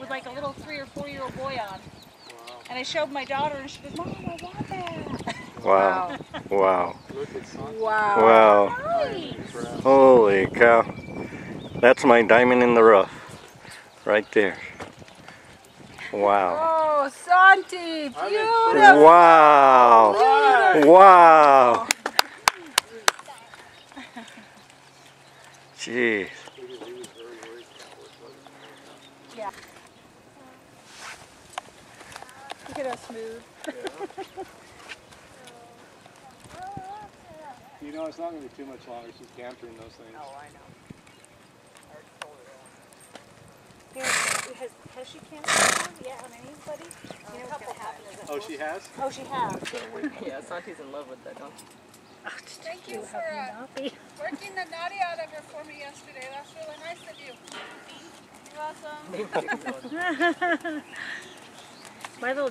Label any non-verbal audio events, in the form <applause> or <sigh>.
with like a little three or four year old boy on. And I showed my daughter and she goes, Mom, I want that. Wow. Wow. Wow. Wow. Nice. Holy cow. That's my diamond in the rough. Right there. Wow. Oh, Santi, beautiful. Wow. Wow. Jeez. Yeah. Look at how smooth. <laughs> You know, it's not going to be too much longer. She's cantering those things. Oh, I know. Here, has, has she cantered yet on anybody? You know what's gonna happen is that Oh, she has? Oh, she has. Yeah, Santi's in love with that, don't you? Thank you for uh, working the naughty out of her for me yesterday. That's really nice of you. You're awesome. <laughs> My little